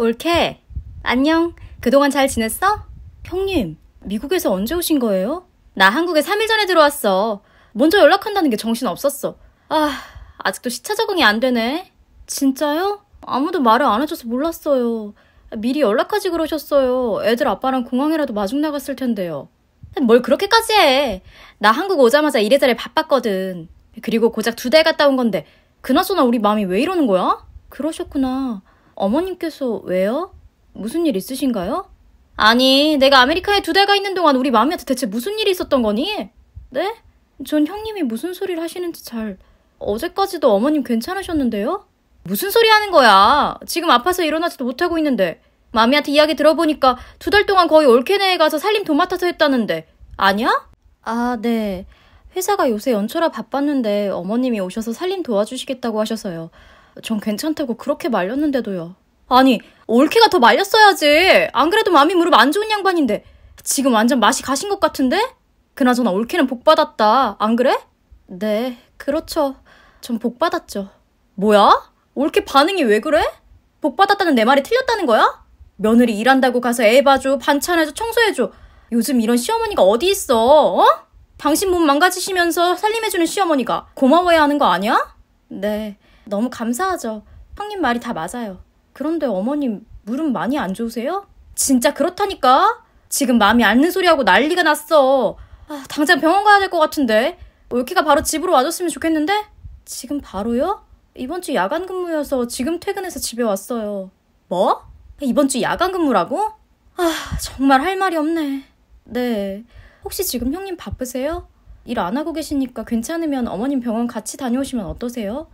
올케, 안녕. 그동안 잘 지냈어? 형님, 미국에서 언제 오신 거예요? 나 한국에 3일 전에 들어왔어. 먼저 연락한다는 게 정신 없었어. 아, 아직도 시차 적응이 안 되네. 진짜요? 아무도 말을 안 해줘서 몰랐어요. 미리 연락하지 그러셨어요. 애들 아빠랑 공항이라도 마중 나갔을 텐데요. 뭘 그렇게까지 해. 나 한국 오자마자 이래저래 바빴거든. 그리고 고작 두 달 갔다 온 건데, 그나저나 우리 마음이 왜 이러는 거야? 그러셨구나. 어머님께서 왜요? 무슨 일 있으신가요? 아니, 내가 아메리카에 두 달가 있는 동안 우리 마음이한테 대체 무슨 일이 있었던 거니? 네? 전 형님이 무슨 소리를 하시는지 잘. 어제까지도 어머님 괜찮으셨는데요? 무슨 소리 하는 거야? 지금 아파서 일어나지도 못하고 있는데. 마미한테 이야기 들어보니까 두 달 동안 거의 올케네에 가서 살림 도맡아서 했다는데. 아니야? 아, 네. 회사가 요새 연초라 바빴는데 어머님이 오셔서 살림 도와주시겠다고 하셔서요. 전 괜찮다고 그렇게 말렸는데도요. 아니, 올케가 더 말렸어야지. 안 그래도 마미 무릎 안 좋은 양반인데. 지금 완전 맛이 가신 것 같은데? 그나저나 올케는 복 받았다. 안 그래? 네, 그렇죠. 전 복 받았죠. 뭐야? 올케 반응이 왜 그래? 복 받았다는 내 말이 틀렸다는 거야? 며느리 일한다고 가서 애 봐줘, 반찬해줘, 청소해줘. 요즘 이런 시어머니가 어디 있어? 어? 당신 몸 망가지시면서 살림해주는 시어머니가 고마워야 하는 거 아니야? 네, 너무 감사하죠. 형님 말이 다 맞아요. 그런데 어머님 무릎 많이 안 좋으세요? 진짜 그렇다니까? 지금 마음이 앓는 소리하고 난리가 났어. 아, 당장 병원 가야 될 것 같은데. 올키가 바로 집으로 와줬으면 좋겠는데? 지금 바로요? 이번 주 야간 근무여서 지금 퇴근해서 집에 왔어요. 뭐? 이번 주 야간 근무라고? 아, 정말 할 말이 없네. 네. 혹시 지금 형님 바쁘세요? 일 안 하고 계시니까 괜찮으면 어머님 병원 같이 다녀오시면 어떠세요?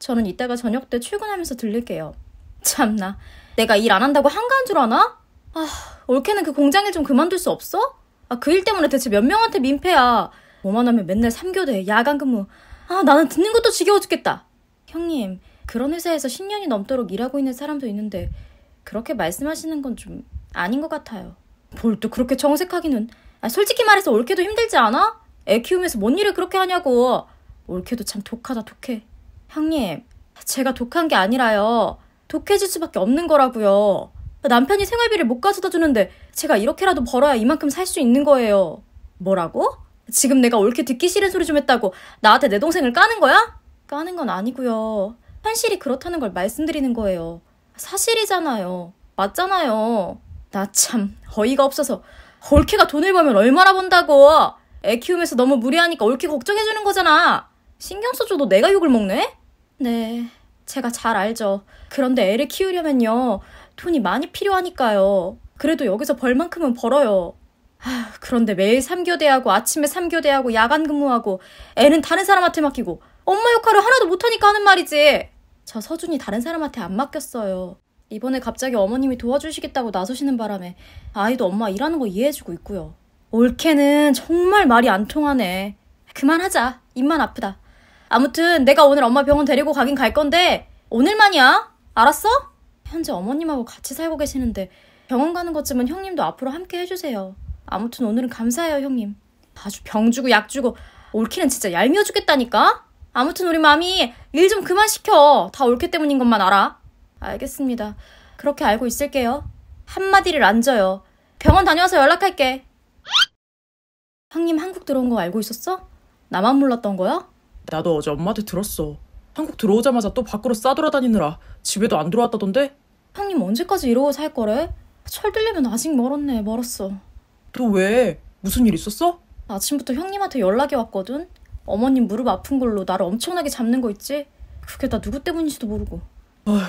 저는 이따가 저녁 때 출근하면서 들릴게요. 참나. 내가 일 안 한다고 한가한 줄 아나? 아, 올케는 그 공장일 좀 그만둘 수 없어? 아, 그 일 때문에 대체 몇 명한테 민폐야. 뭐만 하면 맨날 3교대, 야간 근무. 아, 나는 듣는 것도 지겨워 죽겠다. 형님, 그런 회사에서 10년이 넘도록 일하고 있는 사람도 있는데, 그렇게 말씀하시는 건 좀 아닌 것 같아요. 뭘 또 그렇게 정색하기는. 아, 솔직히 말해서 올케도 힘들지 않아? 애 키우면서 뭔 일을 그렇게 하냐고. 올케도 참 독하다, 독해. 형님, 제가 독한 게 아니라요. 독해질 수밖에 없는 거라고요. 남편이 생활비를 못 가져다 주는데 제가 이렇게라도 벌어야 이만큼 살 수 있는 거예요. 뭐라고? 지금 내가 옳게 듣기 싫은 소리 좀 했다고 나한테 내 동생을 까는 거야? 까는 건 아니고요. 현실이 그렇다는 걸 말씀드리는 거예요. 사실이잖아요. 맞잖아요. 나 참 어이가 없어서 올케가 돈을 벌면 얼마나 번다고. 애 키우면서 너무 무리하니까 올케 걱정해주는 거잖아. 신경 써줘도 내가 욕을 먹네? 네, 제가 잘 알죠. 그런데 애를 키우려면요. 돈이 많이 필요하니까요. 그래도 여기서 벌만큼은 벌어요. 아, 그런데 매일 3교대하고 아침에 3교대하고 야간 근무하고 애는 다른 사람한테 맡기고 엄마 역할을 하나도 못하니까 하는 말이지. 저 서준이 다른 사람한테 안 맡겼어요. 이번에 갑자기 어머님이 도와주시겠다고 나서시는 바람에 아이도 엄마 일하는 거 이해해주고 있고요. 올케는 정말 말이 안 통하네. 그만하자. 입만 아프다. 아무튼 내가 오늘 엄마 병원 데리고 가긴 갈 건데 오늘만이야. 알았어? 현재 어머님하고 같이 살고 계시는데 병원 가는 것쯤은 형님도 앞으로 함께 해주세요. 아무튼 오늘은 감사해요, 형님. 아주 병 주고 약 주고 올케는 진짜 얄미워 죽겠다니까? 아무튼 우리 맘이 일 좀 그만 시켜. 다 올케 때문인 것만 알아. 알겠습니다. 그렇게 알고 있을게요. 한마디를 안 져요. 병원 다녀와서 연락할게. 형님 한국 들어온 거 알고 있었어? 나만 몰랐던 거야? 나도 어제 엄마한테 들었어. 한국 들어오자마자 또 밖으로 싸돌아다니느라 집에도 안 들어왔다던데? 형님 언제까지 이러고 살 거래? 철 들려면 아직 멀었네, 멀었어. 또 왜? 무슨 일 있었어? 아침부터 형님한테 연락이 왔거든? 어머님 무릎 아픈 걸로 나를 엄청나게 잡는 거 있지? 그게 다 누구 때문인지도 모르고. 아휴,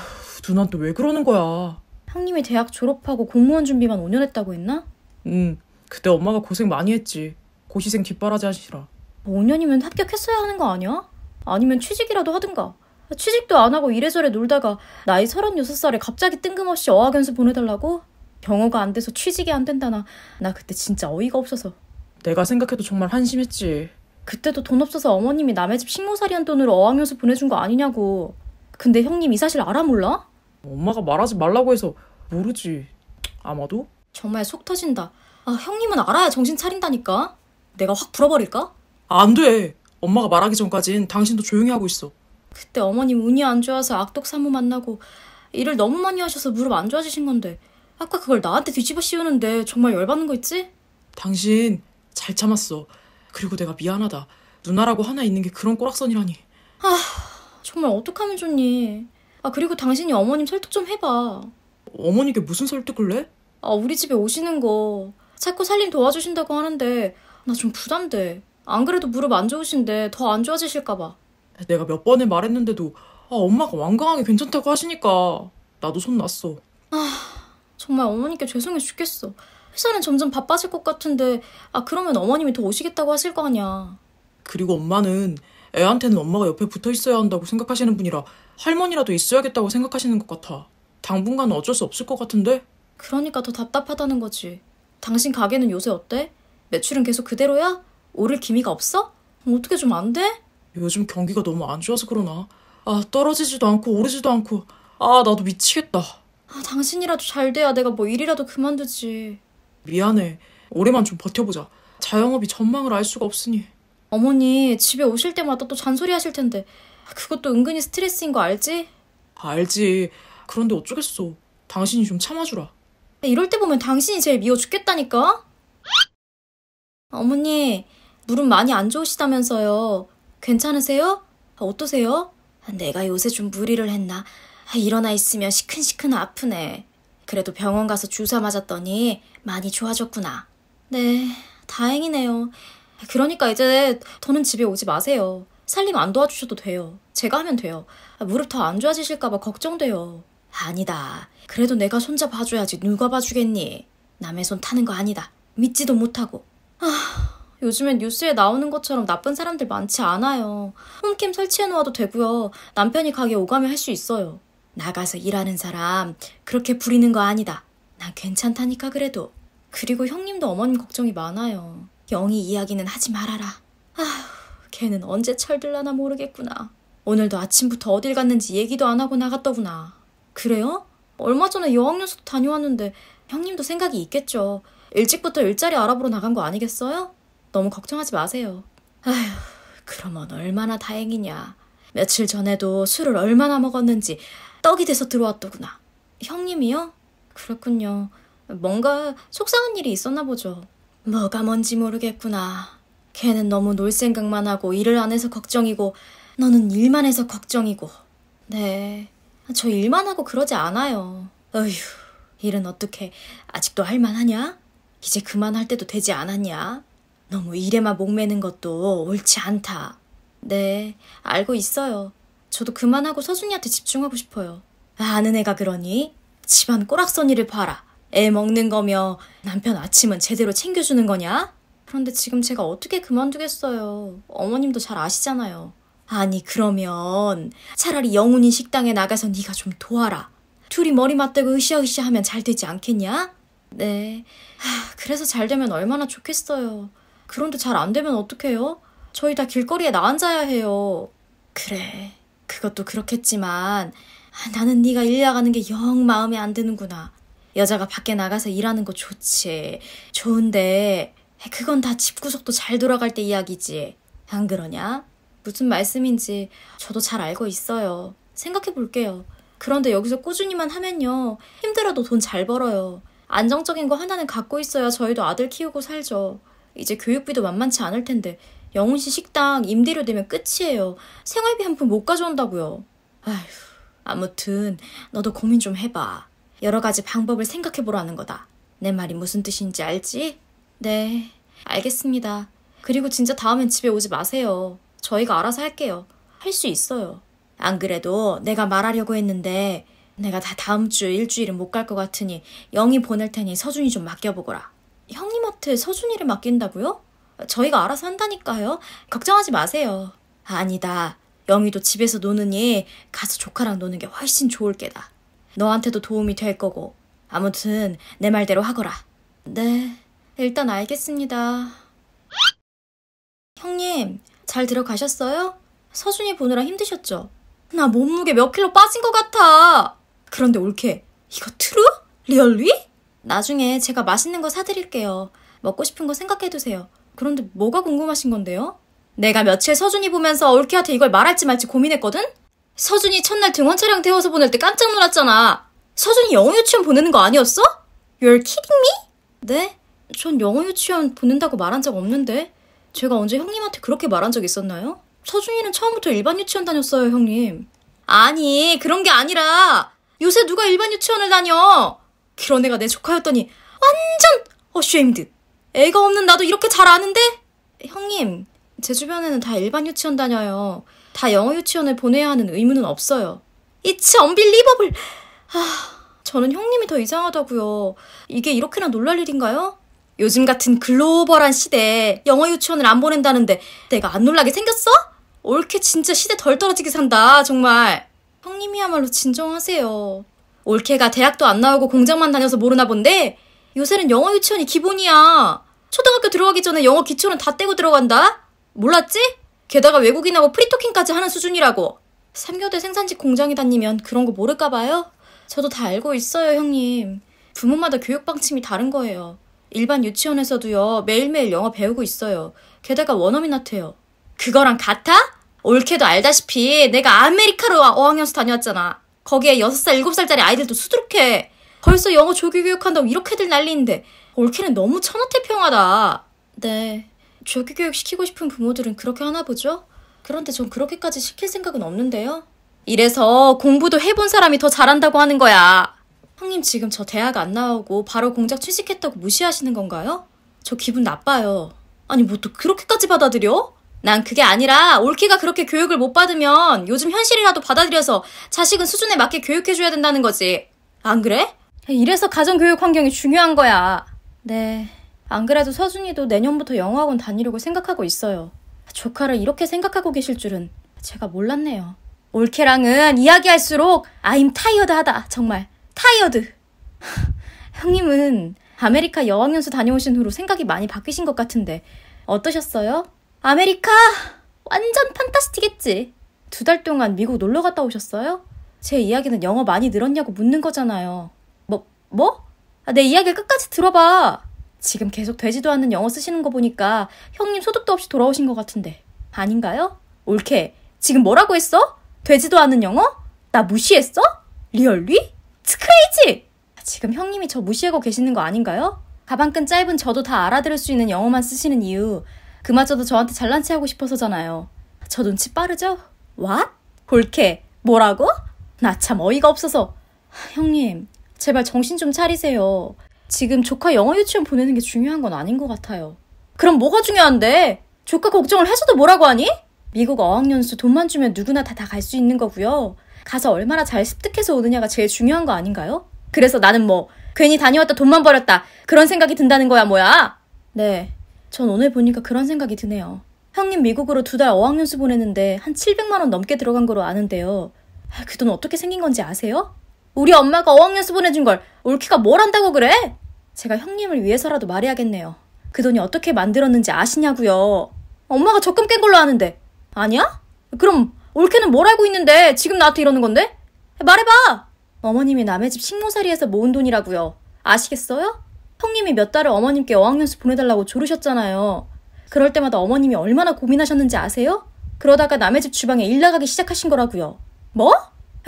누나한테 왜 그러는 거야? 형님이 대학 졸업하고 공무원 준비만 5년 했다고 했나? 응, 그때 엄마가 고생 많이 했지. 고시생 뒷바라지 하시라. 5년이면 합격했어야 하는 거 아니야? 아니면 취직이라도 하든가. 취직도 안 하고 이래저래 놀다가 나이 36살에 갑자기 뜬금없이 어학연수 보내달라고? 경호가 안 돼서 취직이 안 된다나. 나 그때 진짜 어이가 없어서. 내가 생각해도 정말 한심했지. 그때도 돈 없어서 어머님이 남의 집 식모살이 한 돈으로 어학연수 보내준 거 아니냐고. 근데 형님 이 사실 알아 몰라? 엄마가 말하지 말라고 해서 모르지. 아마도? 정말 속 터진다. 아, 형님은 알아야 정신 차린다니까. 내가 확 불어버릴까? 안 돼. 엄마가 말하기 전까진 당신도 조용히 하고 있어. 그때 어머님 운이 안 좋아서 악독 사모 만나고 일을 너무 많이 하셔서 무릎 안 좋아지신 건데 아까 그걸 나한테 뒤집어 씌우는데 정말 열받는 거 있지? 당신 잘 참았어. 그리고 내가 미안하다. 누나라고 하나 있는 게 그런 꼬락선이라니. 정말 어떡하면 좋니? 아 그리고 당신이 어머님 설득 좀 해봐. 어머니께 무슨 설득을 해? 아 우리 집에 오시는 거 자꾸 살림 도와주신다고 하는데 나 좀 부담돼. 안 그래도 무릎 안 좋으신데 더 안 좋아지실까 봐. 내가 몇 번을 말했는데도 아, 엄마가 완강하게 괜찮다고 하시니까 나도 손 놨어. 정말 어머니께 죄송해 죽겠어. 회사는 점점 바빠질 것 같은데 아 그러면 어머님이 더 오시겠다고 하실 거 아니야. 그리고 엄마는 애한테는 엄마가 옆에 붙어 있어야 한다고 생각하시는 분이라 할머니라도 있어야겠다고 생각하시는 것 같아. 당분간은 어쩔 수 없을 것 같은데? 그러니까 더 답답하다는 거지. 당신 가게는 요새 어때? 매출은 계속 그대로야? 오를 기미가 없어? 어떻게 좀 안 돼? 요즘 경기가 너무 안 좋아서 그러나. 아, 떨어지지도 않고 오르지도 않고. 아, 나도 미치겠다. 아, 당신이라도 잘 돼야 내가 뭐 일이라도 그만두지. 미안해. 올해만 좀 버텨보자. 자영업이 전망을 알 수가 없으니. 어머니 집에 오실 때마다 또 잔소리 하실 텐데 아, 그것도 은근히 스트레스인 거 알지? 알지. 그런데 어쩌겠어. 당신이 좀 참아주라. 이럴 때 보면 당신이 제일 미워 죽겠다니까? 어머니, 무릎 많이 안 좋으시다면서요. 괜찮으세요? 아, 어떠세요? 아, 내가 요새 좀 무리를 했나? 아, 일어나 있으면 시큰시큰 아프네. 그래도 병원 가서 주사 맞았더니 많이 좋아졌구나. 네, 다행이네요. 그러니까 이제 더는 집에 오지 마세요. 살림 안 도와주셔도 돼요. 제가 하면 돼요. 아, 무릎 더 안 좋아지실까봐 걱정돼요. 아니다. 그래도 내가 손자 봐줘야지 누가 봐주겠니? 남의 손 타는 거 아니다. 믿지도 못하고. 아, 요즘엔 뉴스에 나오는 것처럼 나쁜 사람들 많지 않아요. 홈캠 설치해 놓아도 되고요. 남편이 가게 오가며 할 수 있어요. 나가서 일하는 사람 그렇게 부리는 거 아니다. 난 괜찮다니까 그래도. 그리고 형님도 어머님 걱정이 많아요. 영희 이야기는 하지 말아라. 아휴, 걔는 언제 철들라나 모르겠구나. 오늘도 아침부터 어딜 갔는지 얘기도 안 하고 나갔더구나. 그래요? 얼마 전에 여학연수도 다녀왔는데 형님도 생각이 있겠죠. 일찍부터 일자리 알아보러 나간 거 아니겠어요? 너무 걱정하지 마세요. 아휴, 그러면 얼마나 다행이냐. 며칠 전에도 술을 얼마나 먹었는지 떡이 돼서 들어왔더구나. 형님이요? 그렇군요. 뭔가 속상한 일이 있었나 보죠. 뭐가 뭔지 모르겠구나. 걔는 너무 놀 생각만 하고 일을 안 해서 걱정이고, 너는 일만 해서 걱정이고. 네. 저 일만 하고 그러지 않아요. 어휴, 일은 어떻게 아직도 할만하냐? 이제 그만할 때도 되지 않았냐? 너무 일에만 목매는 것도 옳지 않다. 네, 알고 있어요. 저도 그만하고 서준이한테 집중하고 싶어요. 아는 애가 그러니? 집안 꼬락서니를 봐라. 애 먹는 거며 남편 아침은 제대로 챙겨주는 거냐? 그런데 지금 제가 어떻게 그만두겠어요. 어머님도 잘 아시잖아요. 아니 그러면 차라리 영훈이 식당에 나가서 네가 좀 도와라. 둘이 머리 맞대고 으쌰으쌰 하면 잘 되지 않겠냐? 네. 하, 그래서 잘 되면 얼마나 좋겠어요. 그런데 잘 안 되면 어떡해요? 저희 다 길거리에 나앉아야 해요. 그래. 그것도 그렇겠지만 아, 나는 네가 일 나가는 게 영 마음에 안 드는구나. 여자가 밖에 나가서 일하는 거 좋지. 좋은데 그건 다 집구석도 잘 돌아갈 때 이야기지. 안 그러냐? 무슨 말씀인지 저도 잘 알고 있어요. 생각해 볼게요. 그런데 여기서 꾸준히만 하면요. 힘들어도 돈 잘 벌어요. 안정적인 거 하나는 갖고 있어야 저희도 아들 키우고 살죠. 이제 교육비도 만만치 않을 텐데 영훈 씨 식당 임대료 되면 끝이에요. 생활비 한 푼 못 가져온다고요. 아휴, 아무튼 너도 고민 좀 해봐. 여러 가지 방법을 생각해 보라는 거다. 내 말이 무슨 뜻인지 알지? 네, 알겠습니다. 그리고 진짜 다음엔 집에 오지 마세요. 저희가 알아서 할게요. 할 수 있어요. 안 그래도 내가 말하려고 했는데 내가 다 다음 주 일주일은 못 갈 것 같으니 영희 보낼 테니 서준이 좀 맡겨보거라. 형님한테 서준이를 맡긴다고요? 저희가 알아서 한다니까요. 걱정하지 마세요. 아니다. 영희도 집에서 노느니 가서 조카랑 노는 게 훨씬 좋을 게다. 너한테도 도움이 될 거고. 아무튼 내 말대로 하거라. 네, 일단 알겠습니다. 형님, 잘 들어가셨어요? 서준이 보느라 힘드셨죠? 나 몸무게 몇 킬로 빠진 것 같아. 그런데 올케, 이거 True? Really? 나중에 제가 맛있는 거 사드릴게요. 먹고 싶은 거 생각해두세요. 그런데 뭐가 궁금하신 건데요? 내가 며칠 서준이 보면서 올케한테 이걸 말할지 말지 고민했거든? 서준이 첫날 등원 차량 태워서 보낼 때 깜짝 놀랐잖아. 서준이 영어 유치원 보내는 거 아니었어? You're kidding me? 네? 전 영어 유치원 보낸다고 말한 적 없는데. 제가 언제 형님한테 그렇게 말한 적 있었나요? 서준이는 처음부터 일반 유치원 다녔어요, 형님. 아니, 그런 게 아니라 요새 누가 일반 유치원을 다녀? 그런 애가 내 조카였더니 완전 어쉐임드. 애가 없는 나도 이렇게 잘 아는데? 형님, 제 주변에는 다 일반 유치원 다녀요. 다 영어 유치원을 보내야 하는 의무는 없어요. It's unbelievable. 아, 저는 형님이 더 이상하다고요. 이게 이렇게나 놀랄 일인가요? 요즘 같은 글로벌한 시대에 영어 유치원을 안 보낸다는데 내가 안 놀라게 생겼어? 올케 진짜 시대 덜 떨어지게 산다, 정말. 형님이야말로 진정하세요. 올케가 대학도 안 나오고 공장만 다녀서 모르나 본데 요새는 영어 유치원이 기본이야. 초등학교 들어가기 전에 영어 기초는 다 떼고 들어간다? 몰랐지? 게다가 외국인하고 프리토킹까지 하는 수준이라고. 3교대 생산직 공장에 다니면 그런 거 모를까 봐요? 저도 다 알고 있어요, 형님. 부모마다 교육 방침이 다른 거예요. 일반 유치원에서도요, 매일매일 영어 배우고 있어요. 게다가 원어민한테요. 그거랑 같아? 올케도 알다시피 내가 아메리카로 어학연수 다녀왔잖아. 거기에 6살, 7살짜리 아이들도 수두룩해. 벌써 영어 조교 교육한다고 이렇게들 난리인데 올케는 너무 천하태평하다. 네. 조교 교육 시키고 싶은 부모들은 그렇게 하나 보죠? 그런데 전 그렇게까지 시킬 생각은 없는데요. 이래서 공부도 해본 사람이 더 잘한다고 하는 거야. 형님 지금 저 대학 안 나오고 바로 공작 취직했다고 무시하시는 건가요? 저 기분 나빠요. 아니 뭐 또 그렇게까지 받아들여? 난 그게 아니라 올케가 그렇게 교육을 못 받으면 요즘 현실이라도 받아들여서 자식은 수준에 맞게 교육해줘야 된다는 거지. 안 그래? 이래서 가정교육 환경이 중요한 거야. 네. 안 그래도 서준이도 내년부터 영어학원 다니려고 생각하고 있어요. 조카를 이렇게 생각하고 계실 줄은 제가 몰랐네요. 올케랑은 이야기할수록 I'm tired 하다. 정말. 타이어드. 형님은 아메리카 어학연수 다녀오신 후로 생각이 많이 바뀌신 것 같은데 어떠셨어요? 아메리카 완전 fantastic했지. 두 달 동안 미국 놀러 갔다 오셨어요? 제 이야기는 영어 많이 늘었냐고 묻는 거잖아요. 뭐 뭐? 아, 내 이야기를 끝까지 들어봐. 지금 계속 되지도 않는 영어 쓰시는 거 보니까 형님 소득도 없이 돌아오신 것 같은데 아닌가요? 올케 지금 뭐라고 했어? 되지도 않는 영어? 나 무시했어? 리얼리? 스크레이지! 지금 형님이 저 무시하고 계시는 거 아닌가요? 가방끈 짧은 저도 다 알아들을 수 있는 영어만 쓰시는 이유 그마저도 저한테 잘난 체 하고 싶어서잖아요. 저 눈치 빠르죠? What? 골케 뭐라고? 나 참 어이가 없어서 형님 제발 정신 좀 차리세요. 지금 조카 영어 유치원 보내는 게 중요한 건 아닌 것 같아요. 그럼 뭐가 중요한데? 조카 걱정을 해서도 뭐라고 하니? 미국 어학연수 돈만 주면 누구나 다 다 갈 수 있는 거고요. 가서 얼마나 잘 습득해서 오느냐가 제일 중요한 거 아닌가요? 그래서 나는 뭐 괜히 다녀왔다 돈만 벌었다 그런 생각이 든다는 거야 뭐야? 네, 전 오늘 보니까 그런 생각이 드네요. 형님 미국으로 두 달 어학연수 보내는데 한 700만 원 넘게 들어간 거로 아는데요. 그 돈 어떻게 생긴 건지 아세요? 우리 엄마가 어학연수 보내준 걸 올키가 뭘 한다고 그래? 제가 형님을 위해서라도 말해야겠네요. 그 돈이 어떻게 만들었는지 아시냐고요. 엄마가 적금 깬 걸로 아는데. 아니야? 그럼 올케는 뭘 알고 있는데 지금 나한테 이러는 건데? 말해봐! 어머님이 남의 집 식모살이에서 모은 돈이라고요. 아시겠어요? 형님이 몇 달을 어머님께 어학연수 보내달라고 조르셨잖아요. 그럴 때마다 어머님이 얼마나 고민하셨는지 아세요? 그러다가 남의 집 주방에 일 나가기 시작하신 거라고요. 뭐?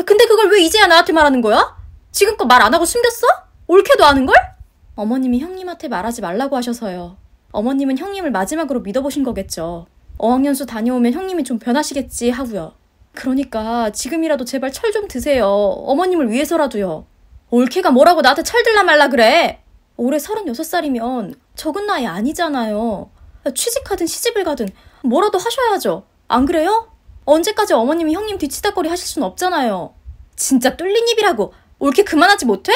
근데 그걸 왜 이제야 나한테 말하는 거야? 지금껏 말 안 하고 숨겼어? 옳게도 아는걸? 어머님이 형님한테 말하지 말라고 하셔서요. 어머님은 형님을 마지막으로 믿어보신 거겠죠. 어학연수 다녀오면 형님이 좀 변하시겠지 하고요. 그러니까 지금이라도 제발 철 좀 드세요. 어머님을 위해서라도요. 올케가 뭐라고 나한테 철들라 말라 그래. 올해 36살이면 적은 나이 아니잖아요. 취직하든 시집을 가든 뭐라도 하셔야죠. 안 그래요? 언제까지 어머님이 형님 뒤치다거리 하실 순 없잖아요. 진짜 뚫린 입이라고 올케 그만하지 못해?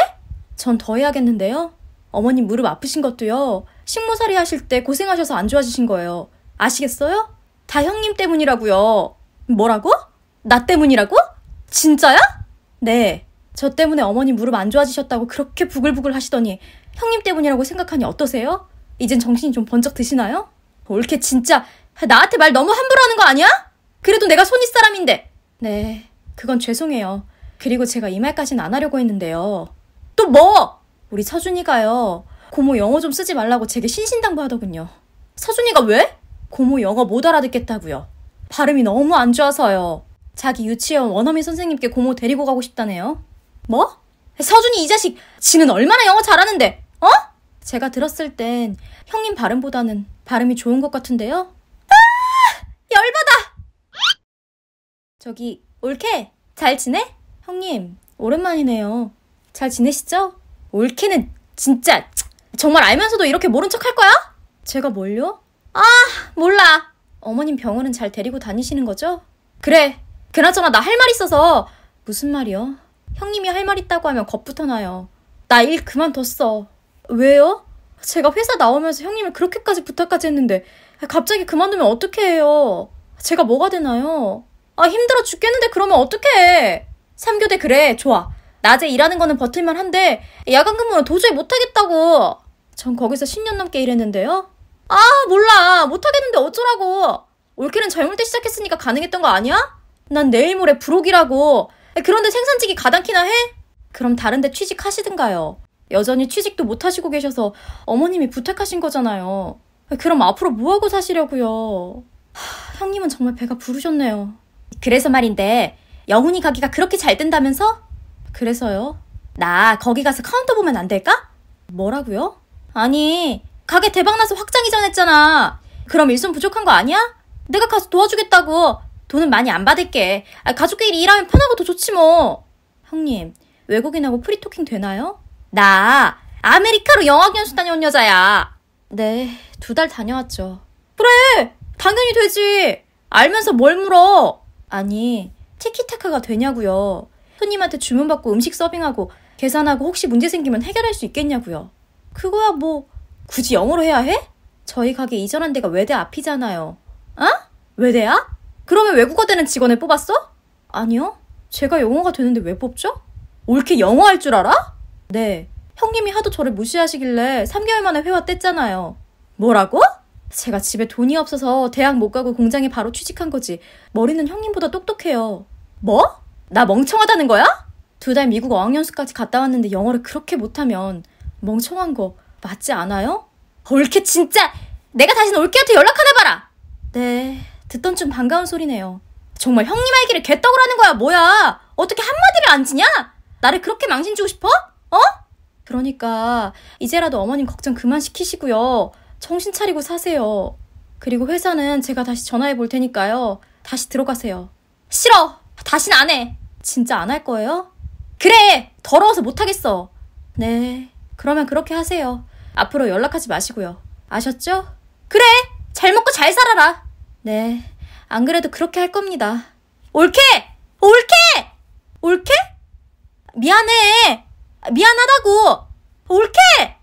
전 더 해야겠는데요. 어머님 무릎 아프신 것도요. 식모살이 하실 때 고생하셔서 안 좋아지신 거예요. 아시겠어요? 다 형님 때문이라고요. 뭐라고? 나 때문이라고? 진짜야? 네. 저 때문에 어머니 무릎 안 좋아지셨다고 그렇게 부글부글 하시더니 형님 때문이라고 생각하니 어떠세요? 이젠 정신이 좀 번쩍 드시나요? 올케 진짜 나한테 말 너무 함부로 하는 거 아니야? 그래도 내가 손윗 사람인데. 네. 그건 죄송해요. 그리고 제가 이 말까진 안 하려고 했는데요. 또 뭐? 우리 서준이가요. 고모 영어 좀 쓰지 말라고 제게 신신당부하더군요. 서준이가 왜? 고모 영어 못 알아듣겠다고요. 발음이 너무 안 좋아서요. 자기 유치원 원어민 선생님께 고모 데리고 가고 싶다네요. 뭐? 서준이 이 자식, 지는 얼마나 영어 잘하는데, 어? 제가 들었을 땐 형님 발음보다는 발음이 좋은 것 같은데요? 아! 열받아! 저기, 올케, 잘 지내? 형님, 오랜만이네요. 잘 지내시죠? 올케는 진짜 정말 알면서도 이렇게 모른 척 할 거야? 제가 뭘요? 아, 몰라. 어머님 병원은 잘 데리고 다니시는 거죠? 그래. 그나저나 나 할 말 있어서. 무슨 말이요? 형님이 할 말 있다고 하면 겁부터 나요. 나 일 그만뒀어. 왜요? 제가 회사 나오면서 형님을 그렇게까지 부탁까지 했는데 갑자기 그만두면 어떻게 해요? 제가 뭐가 되나요? 아 힘들어 죽겠는데 그러면 어떡해? 3교대 그래 좋아. 낮에 일하는 거는 버틸만 한데 야간 근무는 도저히 못하겠다고. 전 거기서 10년 넘게 일했는데요. 아 몰라 못하겠는데 어쩌라고. 올케는 젊을 때 시작했으니까 가능했던 거 아니야? 난 내일 모레 불혹이라고. 그런데 생산직이 가당키나 해? 그럼 다른 데 취직하시든가요. 여전히 취직도 못 하시고 계셔서 어머님이 부탁하신 거잖아요. 그럼 앞으로 뭐하고 사시려고요? 하, 형님은 정말 배가 부르셨네요. 그래서 말인데 영훈이 가게가 그렇게 잘 된다면서? 그래서요? 나 거기 가서 카운터 보면 안 될까? 뭐라고요? 아니 가게 대박나서 확장 이전했잖아. 그럼 일손 부족한 거 아니야? 내가 가서 도와주겠다고. 돈은 많이 안 받을게. 아, 가족끼리 일하면 편하고 더 좋지 뭐. 형님, 외국인하고 free talking 되나요? 나 아메리카로 영어 연수 다녀온 여자야. 네, 두 달 다녀왔죠. 그래, 당연히 되지. 알면서 뭘 물어? 아니, 티키타카가 되냐고요. 손님한테 주문받고 음식 서빙하고 계산하고 혹시 문제 생기면 해결할 수 있겠냐고요. 그거야 뭐 굳이 영어로 해야 해? 저희 가게 이전한 데가 외대 앞이잖아요. 어? 외대야? 그러면 외국어 되는 직원을 뽑았어? 아니요. 제가 영어가 되는데 왜 뽑죠? 옳게 영어 할 줄 알아? 네. 형님이 하도 저를 무시하시길래 3개월 만에 회화 뗐잖아요. 뭐라고? 제가 집에 돈이 없어서 대학 못 가고 공장에 바로 취직한 거지. 머리는 형님보다 똑똑해요. 뭐? 나 멍청하다는 거야? 두 달 미국 어학연수까지 갔다 왔는데 영어를 그렇게 못하면 멍청한 거 맞지 않아요? 올케 진짜! 내가 다시는 올케한테 연락 하나 봐라! 네, 듣던 좀 반가운 소리네요. 정말 형님 알기를 개떡을 하는 거야 뭐야? 어떻게 한마디를 안 지냐? 나를 그렇게 망신 주고 싶어? 어? 그러니까 이제라도 어머님 걱정 그만 시키시고요. 정신 차리고 사세요. 그리고 회사는 제가 다시 전화해 볼 테니까요. 다시 들어가세요. 싫어! 다신 안 해! 진짜 안 할 거예요? 그래! 더러워서 못하겠어. 네. 그러면 그렇게 하세요. 앞으로 연락하지 마시고요. 아셨죠? 그래! 잘 먹고 잘 살아라! 네. 안 그래도 그렇게 할 겁니다. 옳게! 옳게! 옳게? 미안해! 미안하다고! 올케!